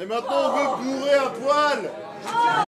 Et maintenant, on veut bourrer à poil.